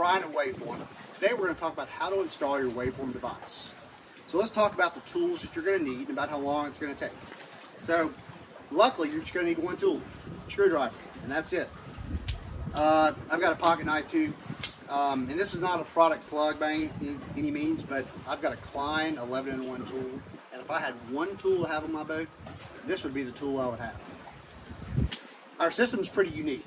Brian at Waveform. Today we're going to talk about how to install your Waveform device. So let's talk about the tools that you're going to need and about how long it's going to take. So luckily you're just going to need one tool, screwdriver, and that's it. Uh, I've got a pocket knife too, um, and this is not a product plug by any, any means, but I've got a Klein 11 in 1 tool, and if I had one tool to have on my boat, this would be the tool I would have. Our system is pretty unique.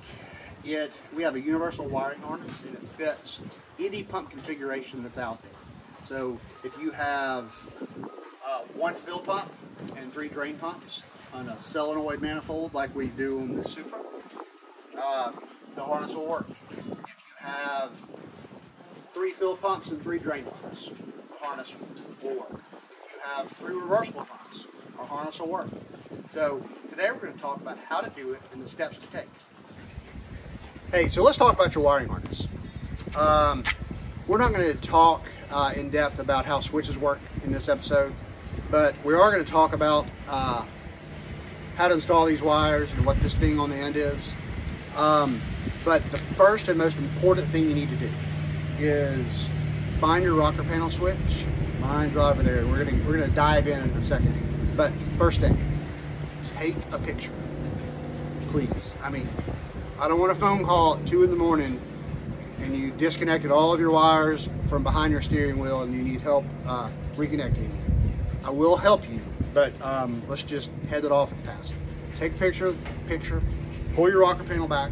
It, we have a universal wiring harness and it fits any pump configuration that's out there. So if you have uh, one fill pump and three drain pumps on a solenoid manifold like we do on the Supra, uh, the harness will work. If you have three fill pumps and three drain pumps, the harness will work. If you have three reversible pumps, our harness will work. So today we're going to talk about how to do it and the steps to take. Hey, so let's talk about your wiring harness. Um, we're not going to talk uh, in depth about how switches work in this episode, but we are going to talk about uh, how to install these wires and what this thing on the end is. Um, but the first and most important thing you need to do is find your rocker panel switch. Mine's right over there. We're gonna we're gonna dive in in a second. But first thing, take a picture, please. I mean, I don't want a phone call at two in the morning and you disconnected all of your wires from behind your steering wheel and you need help uh, reconnecting. I will help you, but um, let's just head it off at the pass. Take a picture, picture, pull your rocker panel back,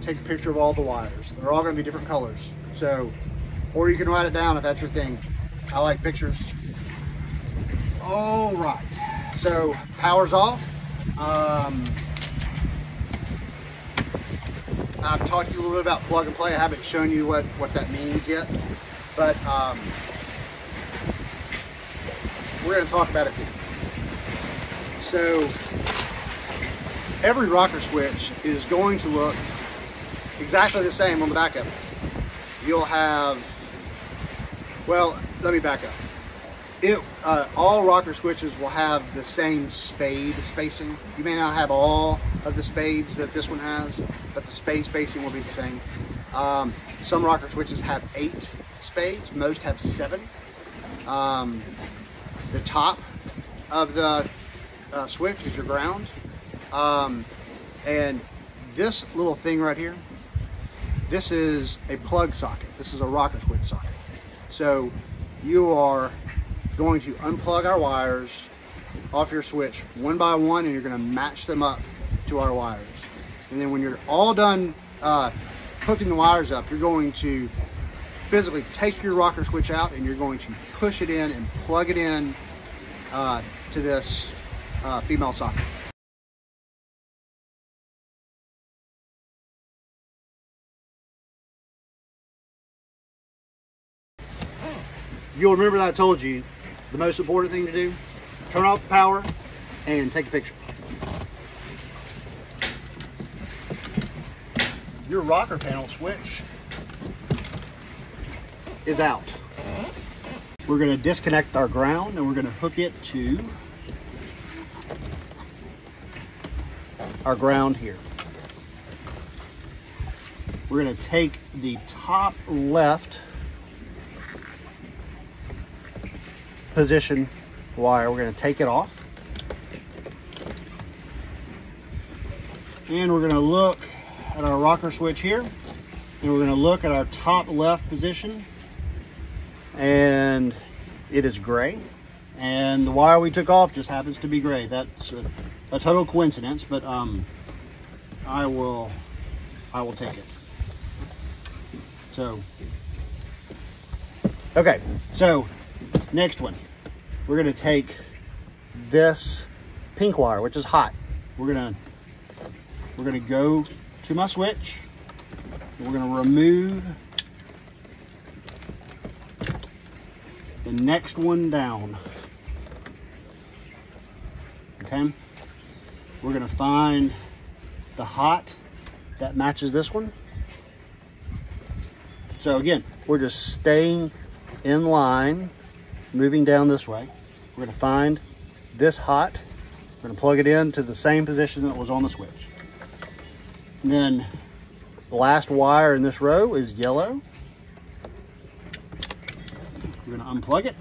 take a picture of all the wires. They're all gonna be different colors. So, or you can write it down if that's your thing. I like pictures. All right, so power's off. Um, I've talked to you a little bit about plug and play. I haven't shown you what, what that means yet, but um, we're going to talk about it too. So every rocker switch is going to look exactly the same on the back of it. You'll have, well, let me back up. It, uh, all rocker switches will have the same spade spacing. You may not have all of the spades that this one has, but the spade spacing will be the same. Um, some rocker switches have eight spades, most have seven. Um, the top of the uh, switch is your ground. Um, and this little thing right here, this is a plug socket. This is a rocker switch socket. So you are going to unplug our wires off your switch one by one and you're going to match them up to our wires. And then when you're all done uh, hooking the wires up, you're going to physically take your rocker switch out and you're going to push it in and plug it in uh, to this uh, female socket. You'll remember that I told you the most important thing to do, turn off the power and take a picture. Your rocker panel switch is out. We're going to disconnect our ground and we're going to hook it to our ground here. We're going to take the top left position wire. We're going to take it off. And we're going to look at our rocker switch here. And we're going to look at our top left position. And it is gray. And the wire we took off just happens to be gray. That's a, a total coincidence, but um, I will, I will take it. So, okay, so next one we're gonna take this pink wire, which is hot. We're gonna we're gonna go to my switch. We're gonna remove the next one down. Okay. We're gonna find the hot that matches this one. So again, we're just staying in line, moving down this way. We're gonna find this hot. We're gonna plug it in to the same position that was on the switch. And then the last wire in this row is yellow. We're to unplug it.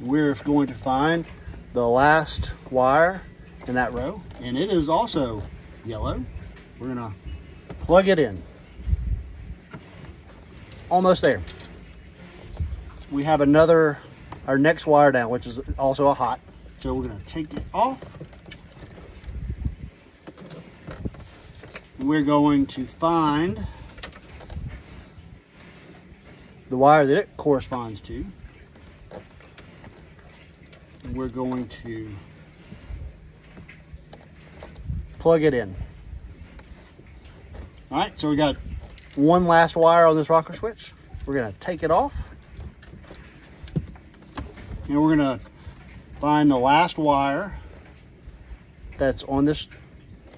We're going to find the last wire in that row, and it is also yellow. We're going to plug it in. Almost there. We have another, our next wire down, which is also a hot. So we're going to take it off. We're going to find the wire that it corresponds to. And we're going to plug it in. All right, so we got one last wire on this rocker switch. We're gonna take it off. And we're gonna find the last wire that's on this,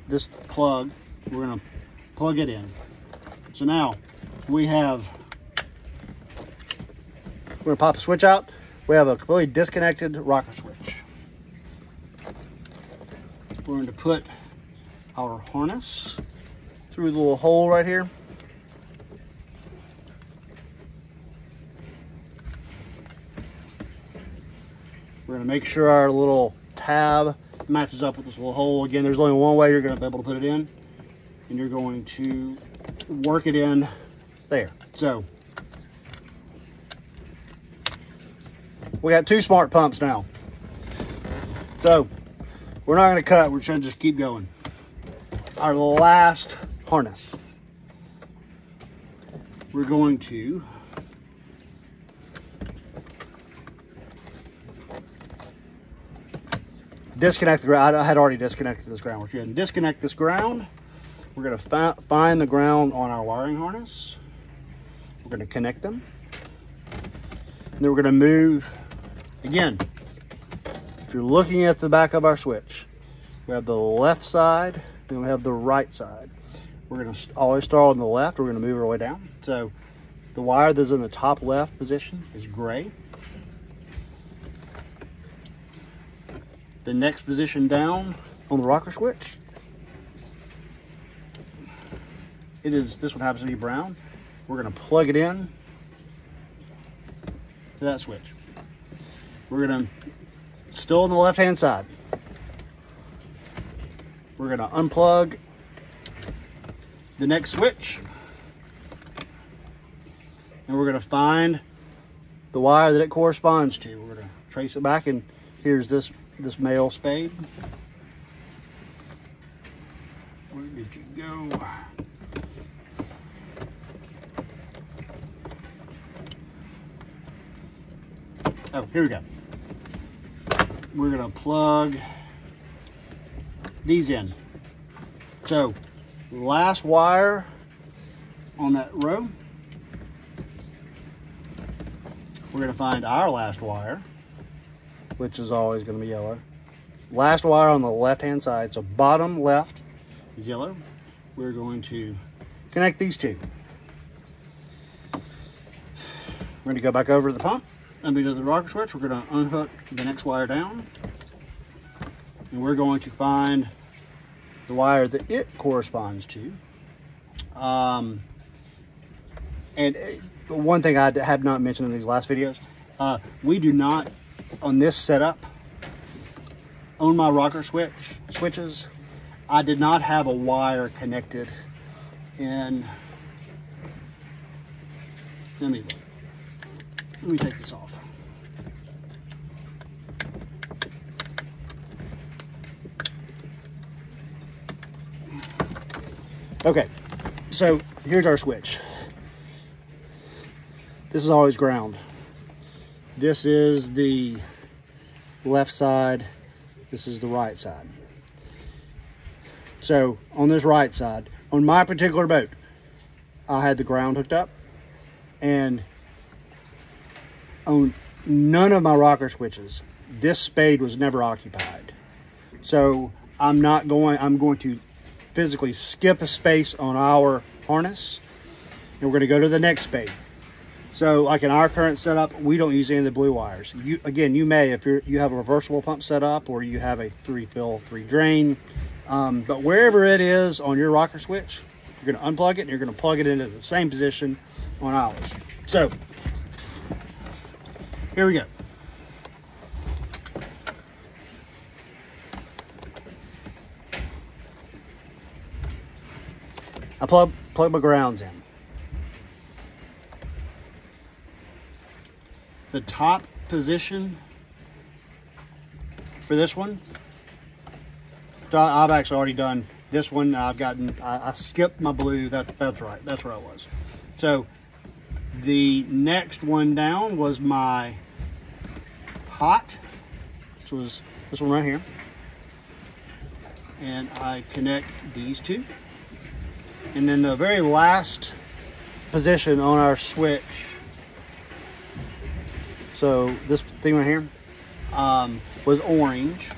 this plug. We're gonna plug it in. So now we have we're gonna pop the switch out. We have a completely disconnected rocker switch. We're going to put our harness through the little hole right here. We're gonna make sure our little tab matches up with this little hole. Again, there's only one way you're gonna be able to put it in. And you're going to work it in there. So we got two smart pumps now. So we're not gonna cut, we're gonna just keep going. Our last harness. We're going to disconnect the ground. I had already disconnected this ground. We're going to disconnect this ground. We're going to fi find the ground on our wiring harness. We're going to connect them. And then we're going to move Again, if you're looking at the back of our switch, we have the left side, then we have the right side. We're gonna always start on the left, we're gonna move our way down. So the wire that's in the top left position is gray. The next position down on the rocker switch, it is, this one happens to be brown. We're gonna plug it in to that switch. We're gonna, still on the left-hand side. We're gonna unplug the next switch. And we're gonna find the wire that it corresponds to. We're gonna trace it back and here's this, this male spade. Where did you go? Oh, here we go we're gonna plug these in. So last wire on that row, we're gonna find our last wire, which is always gonna be yellow. Last wire on the left-hand side, so bottom left is yellow. We're going to connect these two. We're gonna go back over to the pump under the rocker switch, we're going to unhook the next wire down. And we're going to find the wire that it corresponds to. Um, and uh, one thing I have not mentioned in these last videos, uh, we do not, on this setup, on my rocker switch switches, I did not have a wire connected in, let me, let me take this off. Okay, so here's our switch. This is always ground. This is the left side. This is the right side. So on this right side, on my particular boat, I had the ground hooked up and on none of my rocker switches, this spade was never occupied. So I'm not going, I'm going to physically skip a space on our harness and we're going to go to the next spade. So like in our current setup, we don't use any of the blue wires. You Again, you may if you're, you have a reversible pump set up or you have a three fill, three drain. Um, but wherever it is on your rocker switch, you're going to unplug it and you're going to plug it into the same position on ours. So here we go. I plug, plug my grounds in. The top position for this one, I've actually already done this one. I've gotten, I, I skipped my blue. That, that's right. That's where I was. So the next one down was my hot, which was this one right here. And I connect these two. And then the very last position on our switch, so this thing right here, um, was orange.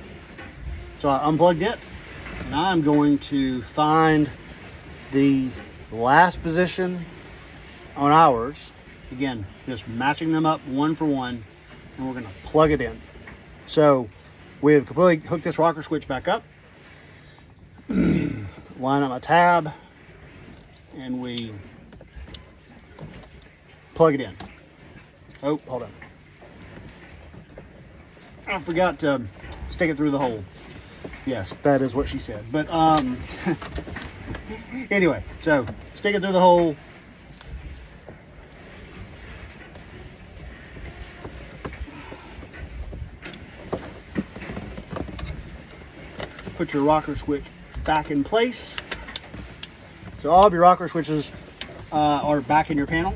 So I unplugged it and I'm going to find the last position on ours. Again, just matching them up one for one and we're gonna plug it in. So we have completely hooked this rocker switch back up, line up my tab, and we plug it in. Oh, hold on. I forgot to stick it through the hole. Yes, that is what she said. But um, anyway, so stick it through the hole. Put your rocker switch back in place. So all of your rocker switches uh, are back in your panel.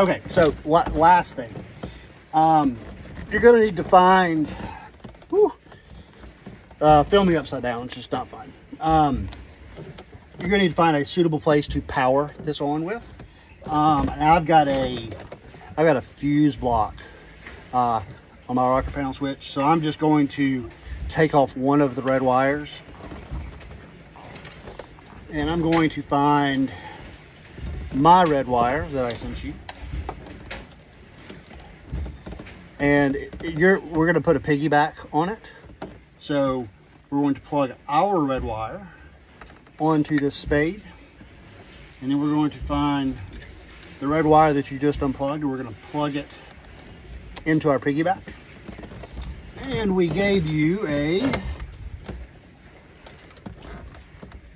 Okay, so last thing. Um, you're going to need to find, whew, uh, film me upside down, it's just not fun. Um, you're going to need to find a suitable place to power this on with. Um, and I've got a, I've got a fuse block uh, on my rocker panel switch. So I'm just going to take off one of the red wires and I'm going to find my red wire that I sent you. And we're going to put a piggyback on it. So we're going to plug our red wire onto this spade. And then we're going to find the red wire that you just unplugged we're going to plug it into our piggyback. And we gave you a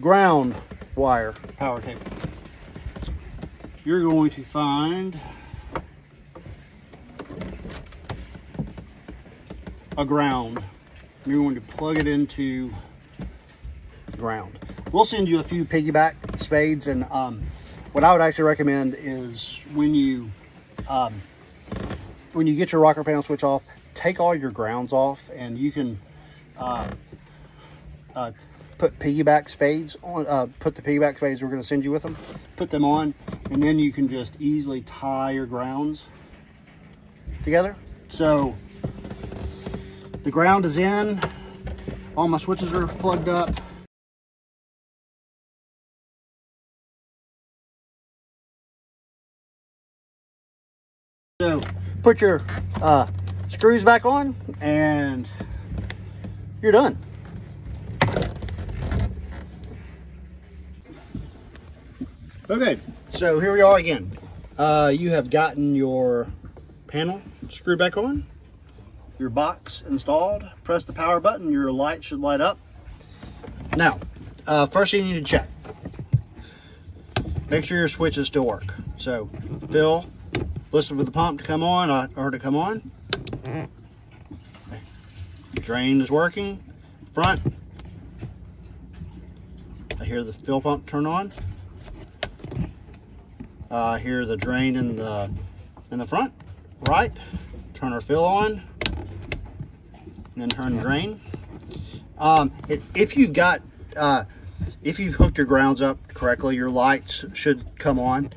ground wire power cable. You're going to find ground. You're going to plug it into ground. We'll send you a few piggyback spades and um, what I would actually recommend is when you um, when you get your rocker panel switch off, take all your grounds off and you can uh, uh, put piggyback spades on, uh, put the piggyback spades we're going to send you with them, put them on, and then you can just easily tie your grounds together. So the ground is in. All my switches are plugged up. So put your uh, screws back on and you're done. Okay, so here we are again. Uh, you have gotten your panel screwed back on your box installed, press the power button, your light should light up. Now, uh, first you need to check. Make sure your switches still work. So, fill, listen for the pump to come on uh, or to come on. Drain is working, front. I hear the fill pump turn on. Uh, I hear the drain in the in the front, right. Turn our fill on then turn drain. Um, if you've got, uh, if you've hooked your grounds up correctly, your lights should come on.